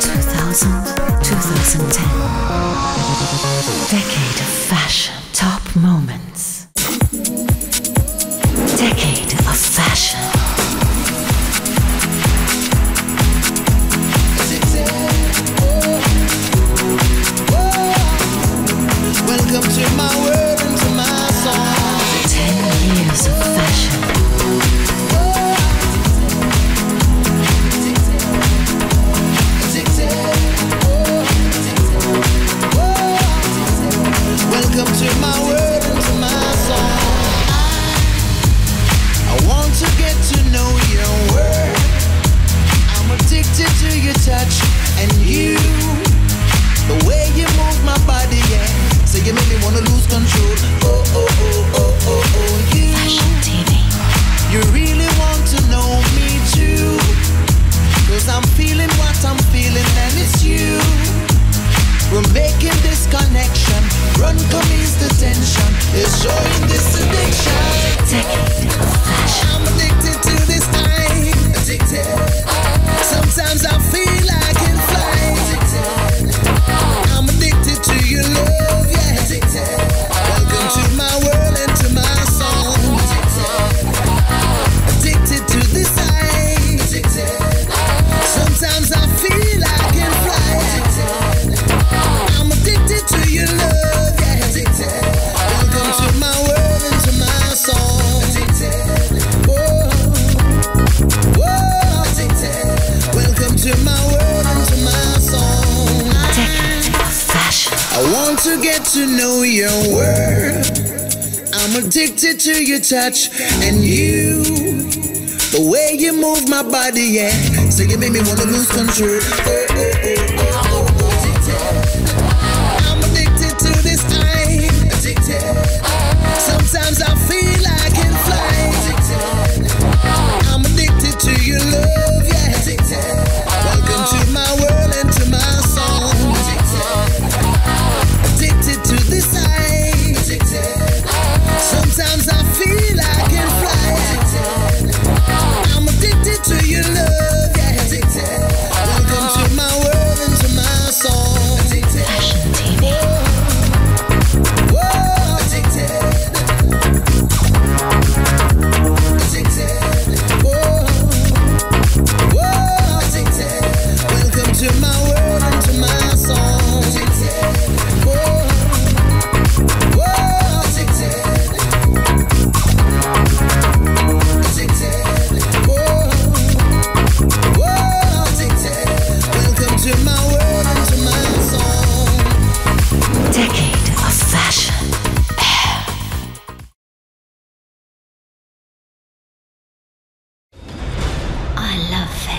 2000, 2010. Decade of fashion. Top moments. Decade of fashion. Welcome to my world and to my song. Ten years of Making this connection. Run, come ease the tension. It's showing this addiction. I want to get to know your world. I'm addicted to your touch and you. The way you move my body, yeah. So you make me wanna lose control. Oh, oh. I love